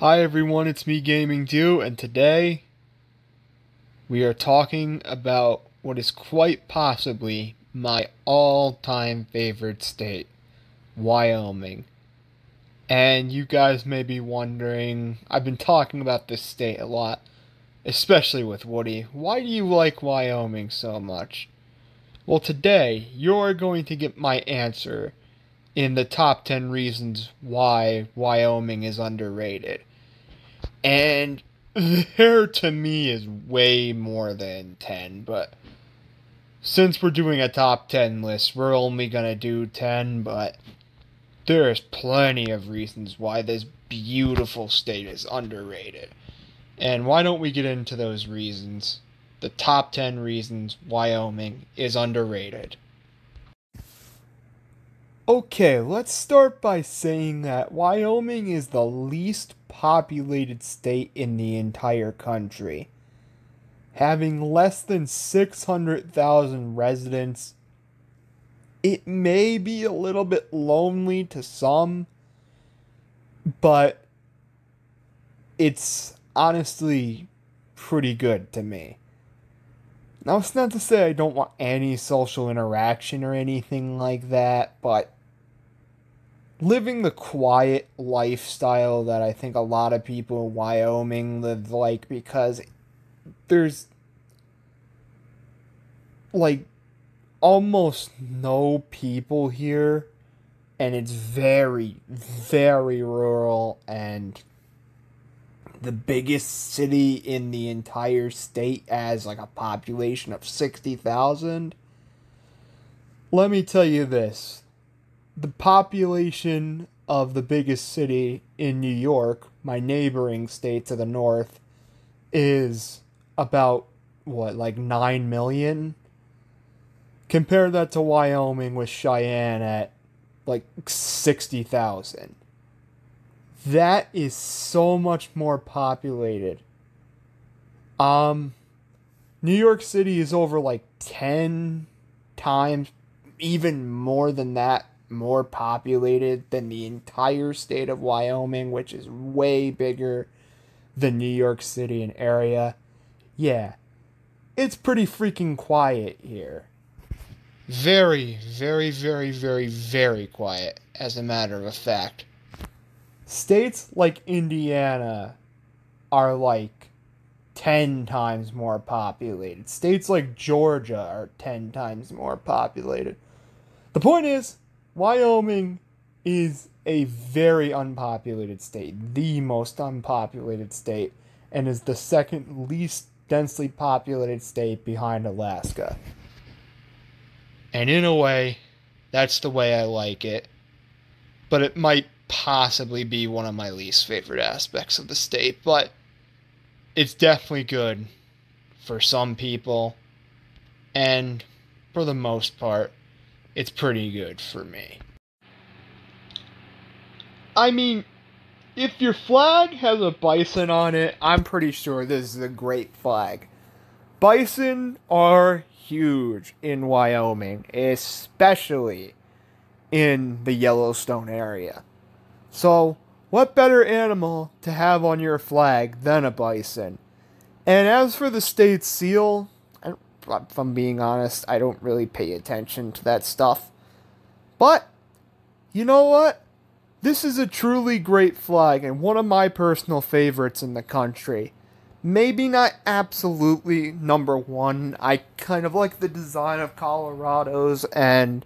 Hi everyone, it's me Gaming Dew, and today we are talking about what is quite possibly my all-time favorite state, Wyoming. And you guys may be wondering, I've been talking about this state a lot, especially with Woody. Why do you like Wyoming so much? Well, today you're going to get my answer in the top 10 reasons why Wyoming is underrated. And there to me is way more than 10, but since we're doing a top 10 list, we're only going to do 10, but there's plenty of reasons why this beautiful state is underrated. And why don't we get into those reasons? The top 10 reasons Wyoming is underrated. Okay, let's start by saying that Wyoming is the least populated state in the entire country. Having less than 600,000 residents, it may be a little bit lonely to some, but it's honestly pretty good to me. Now, it's not to say I don't want any social interaction or anything like that, but living the quiet lifestyle that I think a lot of people in Wyoming live like because there's like almost no people here and it's very very rural and the biggest city in the entire state has like a population of 60,000 let me tell you this the population of the biggest city in New York, my neighboring state to the north, is about what, like 9 million? Compare that to Wyoming with Cheyenne at like 60,000. That is so much more populated. Um, New York City is over like 10 times, even more than that more populated than the entire state of Wyoming, which is way bigger than New York City and area. Yeah, it's pretty freaking quiet here. Very, very, very, very, very quiet, as a matter of fact. States like Indiana are like 10 times more populated. States like Georgia are 10 times more populated. The point is, Wyoming is a very unpopulated state, the most unpopulated state, and is the second least densely populated state behind Alaska. And in a way, that's the way I like it. But it might possibly be one of my least favorite aspects of the state, but it's definitely good for some people. And for the most part, it's pretty good for me. I mean, if your flag has a bison on it, I'm pretty sure this is a great flag. Bison are huge in Wyoming, especially in the Yellowstone area. So, what better animal to have on your flag than a bison? And as for the state seal, if I'm being honest, I don't really pay attention to that stuff. But, you know what? This is a truly great flag and one of my personal favorites in the country. Maybe not absolutely number one. I kind of like the design of Colorado's and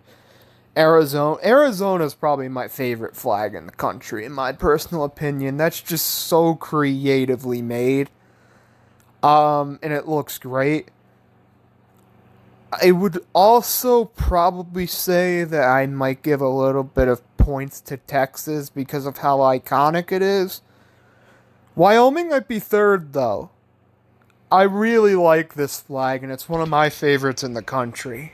Arizona. Arizona's probably my favorite flag in the country, in my personal opinion. That's just so creatively made. Um, and it looks great. I would also probably say that I might give a little bit of points to Texas because of how iconic it is. Wyoming might be third, though. I really like this flag, and it's one of my favorites in the country.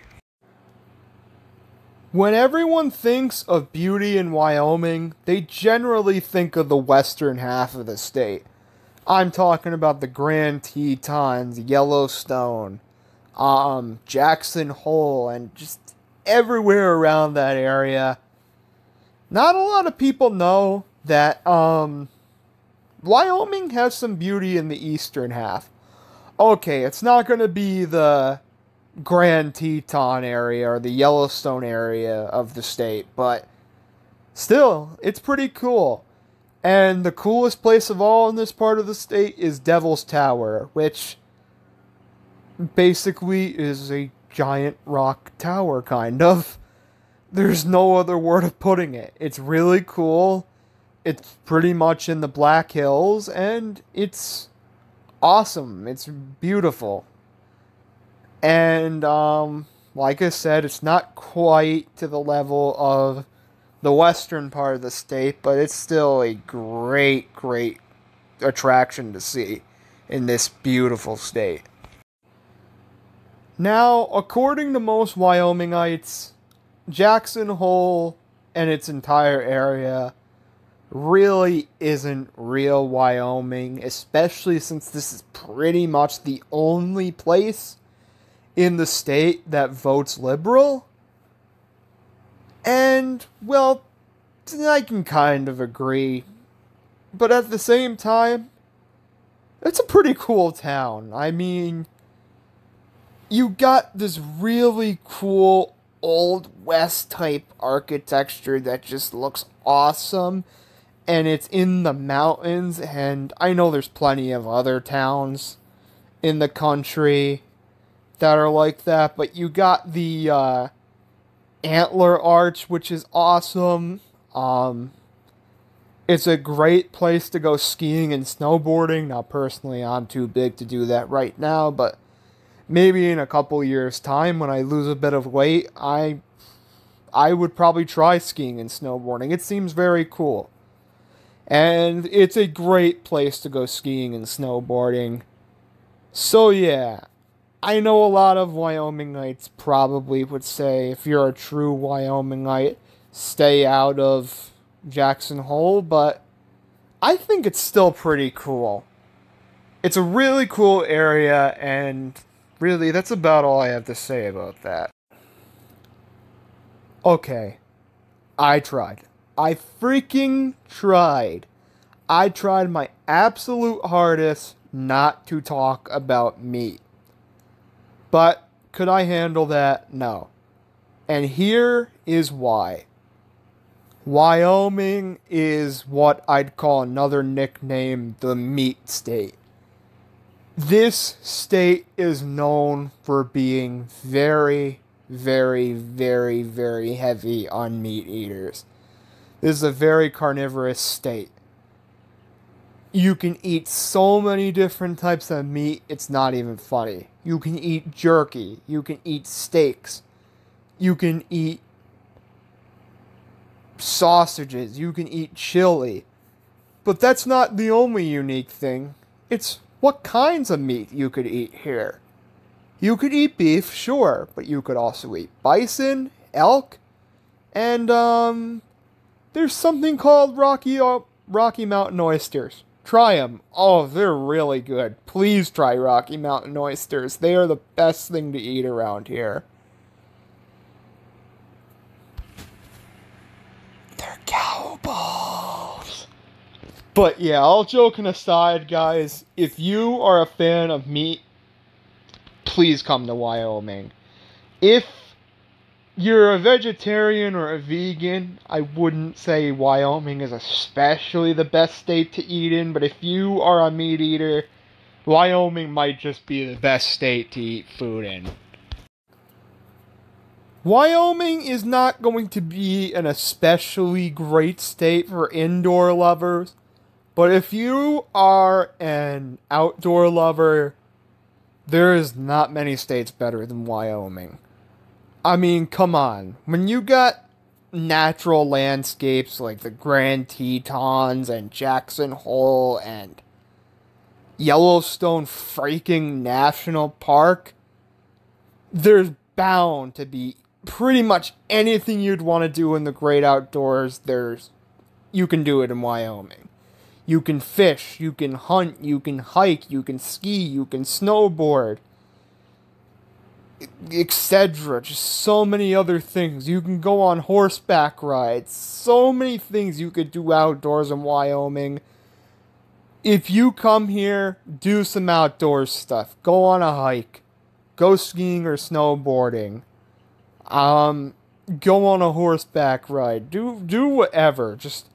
When everyone thinks of beauty in Wyoming, they generally think of the western half of the state. I'm talking about the Grand Tetons, Yellowstone, um, Jackson Hole, and just everywhere around that area. Not a lot of people know that um, Wyoming has some beauty in the eastern half. Okay, it's not going to be the Grand Teton area or the Yellowstone area of the state, but still, it's pretty cool. And the coolest place of all in this part of the state is Devil's Tower, which basically is a giant rock tower, kind of. There's no other word of putting it. It's really cool. It's pretty much in the Black Hills, and it's awesome. It's beautiful. And, um, like I said, it's not quite to the level of the western part of the state, but it's still a great, great attraction to see in this beautiful state. Now, according to most Wyomingites, Jackson Hole and its entire area really isn't real Wyoming, especially since this is pretty much the only place in the state that votes liberal. And, well, I can kind of agree. But at the same time, it's a pretty cool town. I mean, you got this really cool old west type architecture that just looks awesome and it's in the mountains and I know there's plenty of other towns in the country that are like that, but you got the uh, Antler Arch, which is awesome. Um, it's a great place to go skiing and snowboarding. Now, personally, I'm too big to do that right now, but maybe in a couple years' time, when I lose a bit of weight, I I would probably try skiing and snowboarding. It seems very cool. And it's a great place to go skiing and snowboarding. So, yeah, I know a lot of Wyomingites probably would say if you're a true Wyomingite, stay out of Jackson Hole, but I think it's still pretty cool. It's a really cool area, and really, that's about all I have to say about that. Okay, I tried. I freaking tried. I tried my absolute hardest not to talk about meat. But could I handle that? No. And here is why. Wyoming is what I'd call another nickname the meat state. This state is known for being very, very, very, very heavy on meat eaters. This is a very carnivorous state you can eat so many different types of meat, it's not even funny. You can eat jerky, you can eat steaks, you can eat sausages, you can eat chili. But that's not the only unique thing. It's what kinds of meat you could eat here. You could eat beef, sure, but you could also eat bison, elk, and um there's something called Rocky Rocky Mountain oysters. Try them. Oh, they're really good. Please try Rocky Mountain oysters. They are the best thing to eat around here. But yeah, all joking aside, guys, if you are a fan of meat, please come to Wyoming. If you're a vegetarian or a vegan, I wouldn't say Wyoming is especially the best state to eat in, but if you are a meat eater, Wyoming might just be the best state to eat food in. Wyoming is not going to be an especially great state for indoor lovers, but if you are an outdoor lover, there is not many states better than Wyoming. I mean, come on. When you got natural landscapes like the Grand Tetons and Jackson Hole and Yellowstone freaking National Park, there's bound to be pretty much anything you'd want to do in the great outdoors. There's you can do it in Wyoming. You can fish, you can hunt, you can hike, you can ski, you can snowboard etc. Just so many other things. You can go on horseback rides. So many things you could do outdoors in Wyoming. if you come here, do some outdoor stuff. Go on a hike. Go skiing or snowboarding. Um, go on a horseback ride. Do do whatever. Just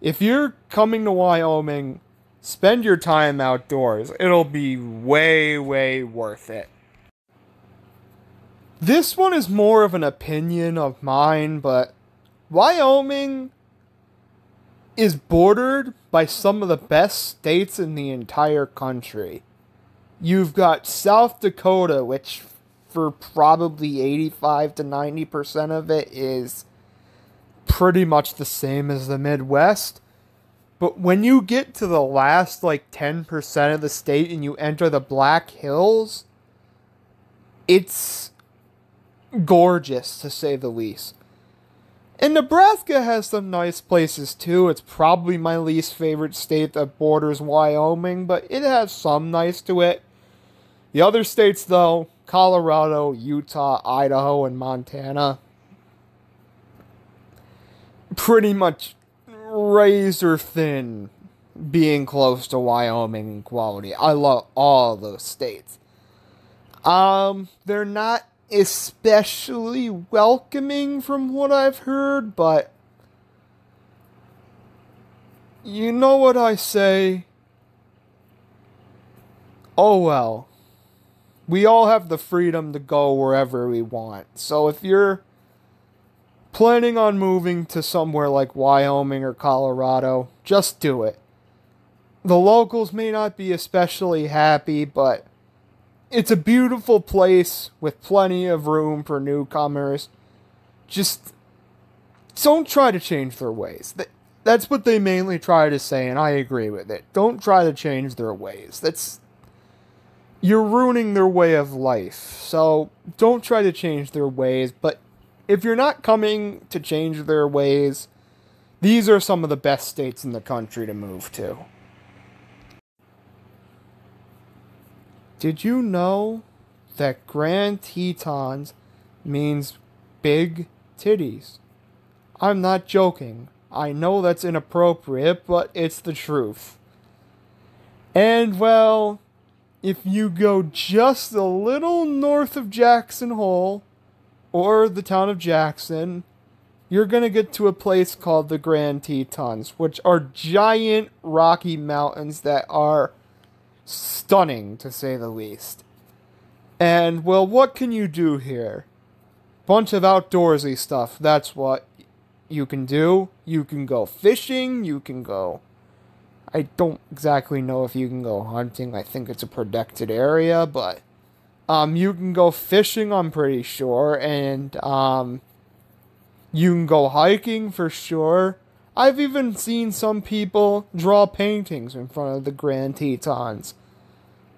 if you're coming to Wyoming, spend your time outdoors. It'll be way way worth it. This one is more of an opinion of mine, but Wyoming is bordered by some of the best states in the entire country. You've got South Dakota, which for probably 85 to 90% of it is pretty much the same as the Midwest. But when you get to the last like 10% of the state and you enter the Black Hills, it's gorgeous to say the least. And Nebraska has some nice places too. It's probably my least favorite state that borders Wyoming, but it has some nice to it. The other states, though, Colorado, Utah, Idaho, and Montana, pretty much razor thin being close to Wyoming in quality. I love all those states. Um, they're not especially welcoming from what I've heard, but you know what I say? Oh well. We all have the freedom to go wherever we want. So if you're planning on moving to somewhere like Wyoming or Colorado, just do it. The locals may not be especially happy, but it's a beautiful place with plenty of room for newcomers. Just don't try to change their ways. That's what they mainly try to say, and I agree with it. Don't try to change their ways. That's you're ruining their way of life. So don't try to change their ways. But if you're not coming to change their ways, these are some of the best states in the country to move to. Did you know that Grand Tetons means big titties? I'm not joking. I know that's inappropriate, but it's the truth. And well, if you go just a little north of Jackson Hole, or the town of Jackson, you're going to get to a place called the Grand Tetons, which are giant rocky mountains that are stunning to say the least. And well, what can you do here? Bunch of outdoorsy stuff. That's what you can do. You can go fishing, you can go I don't exactly know if you can go hunting. I think it's a protected area, but um you can go fishing, I'm pretty sure, and um you can go hiking for sure. I've even seen some people draw paintings in front of the Grand Tetons.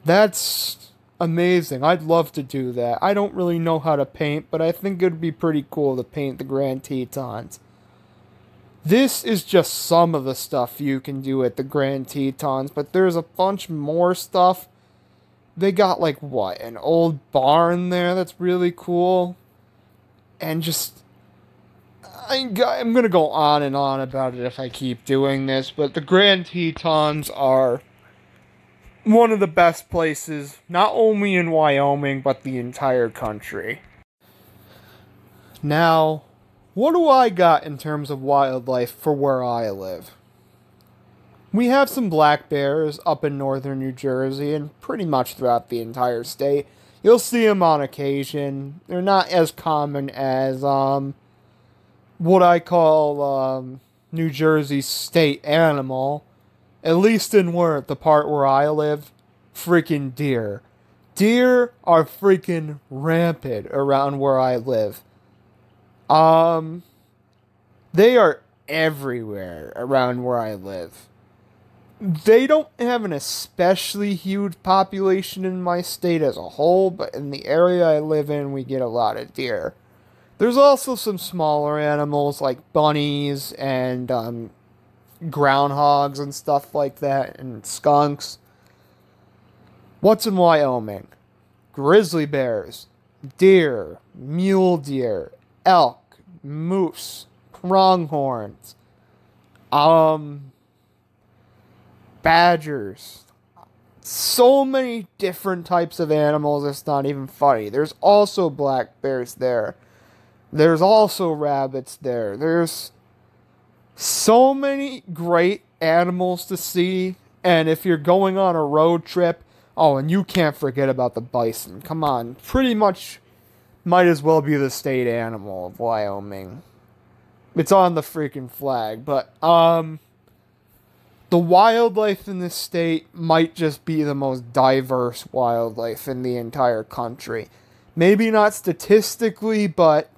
That's amazing. I'd love to do that. I don't really know how to paint, but I think it'd be pretty cool to paint the Grand Tetons. This is just some of the stuff you can do at the Grand Tetons, but there's a bunch more stuff. They got like what? An old barn there that's really cool. And just I, am gonna go on and on about it if I keep doing this, but the Grand Tetons are one of the best places, not only in Wyoming, but the entire country. Now, what do I got in terms of wildlife for where I live? We have some black bears up in northern New Jersey and pretty much throughout the entire state. You'll see them on occasion. They're not as common as um what I call um, New Jersey state animal, at least in where the part where I live, freaking deer. Deer are freaking rampant around where I live. Um they are everywhere around where I live. They don't have an especially huge population in my state as a whole, but in the area I live in, we get a lot of deer. There's also some smaller animals like bunnies and um, groundhogs and stuff like that, and skunks. What's in Wyoming? Grizzly bears, deer, mule deer, elk, moose, pronghorns, um, badgers. So many different types of animals, it's not even funny. There's also black bears there. There's also rabbits there. There's so many great animals to see. And if you're going on a road trip, oh, and you can't forget about the bison. Come on. Pretty much might as well be the state animal of Wyoming. It's on the freaking flag. But, um, the wildlife in this state might just be the most diverse wildlife in the entire country. Maybe not statistically, but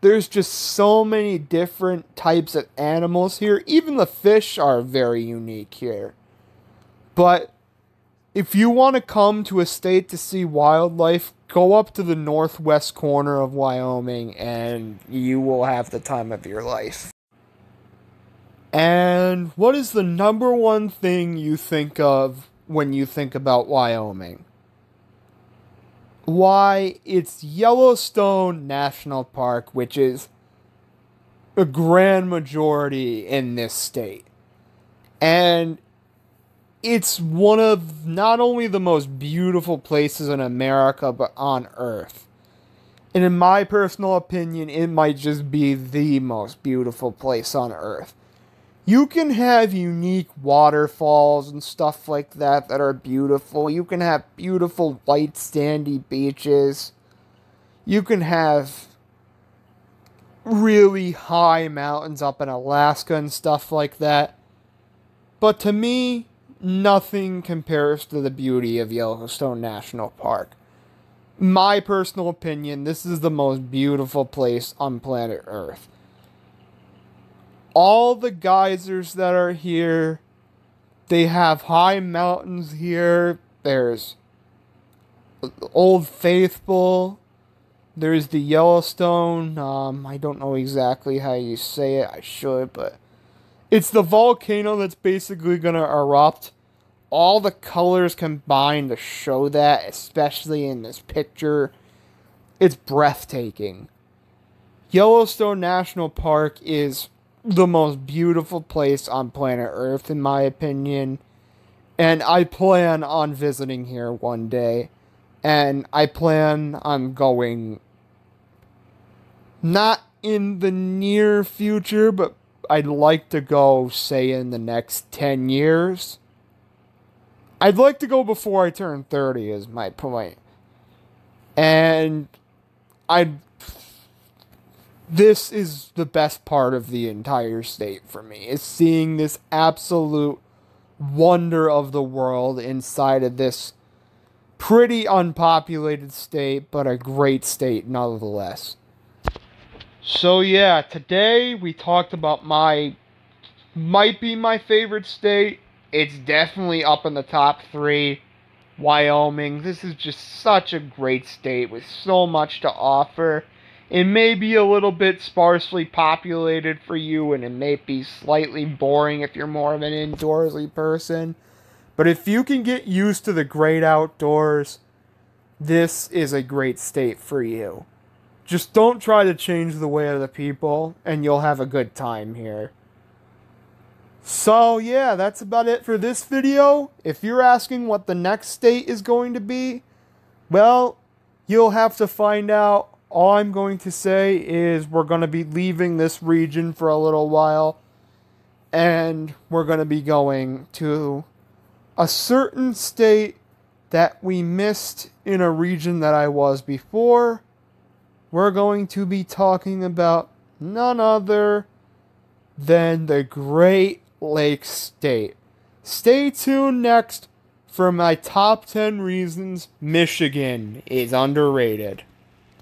there's just so many different types of animals here. Even the fish are very unique here. But if you want to come to a state to see wildlife, go up to the northwest corner of Wyoming and you will have the time of your life. And what is the number one thing you think of when you think about Wyoming? Why, it's Yellowstone National Park, which is a grand majority in this state. And it's one of not only the most beautiful places in America, but on Earth. And in my personal opinion, it might just be the most beautiful place on Earth. You can have unique waterfalls and stuff like that that are beautiful. You can have beautiful white sandy beaches. You can have really high mountains up in Alaska and stuff like that. But to me, nothing compares to the beauty of Yellowstone National Park. My personal opinion, this is the most beautiful place on planet Earth. All the geysers that are here, they have high mountains here. There's Old Faithful. There's the Yellowstone. Um, I don't know exactly how you say it. I should, but it's the volcano that's basically going to erupt. All the colors combined to show that, especially in this picture. It's breathtaking. Yellowstone National Park is the most beautiful place on planet Earth, in my opinion. And I plan on visiting here one day. And I plan on going not in the near future, but I'd like to go, say, in the next 10 years. I'd like to go before I turn 30, is my point. And I. This is the best part of the entire state for me, is seeing this absolute wonder of the world inside of this pretty unpopulated state, but a great state nonetheless. So yeah, today we talked about my might be my favorite state. It's definitely up in the top 3. Wyoming. This is just such a great state with so much to offer. It may be a little bit sparsely populated for you and it may be slightly boring if you're more of an indoorsy person. But if you can get used to the great outdoors, this is a great state for you. Just don't try to change the way of the people, and you'll have a good time here. So, yeah, that's about it for this video. If you're asking what the next state is going to be, well, you'll have to find out. All I'm going to say is we're going to be leaving this region for a little while, and we're going to be going to a certain state that we missed in a region that I was before we're going to be talking about none other than the Great Lakes State. Stay tuned next for my top 10 reasons Michigan is underrated.